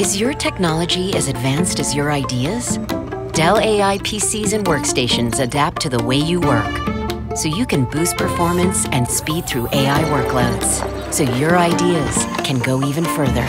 Is your technology as advanced as your ideas? Dell AI PCs and workstations adapt to the way you work, so you can boost performance and speed through AI workloads, so your ideas can go even further.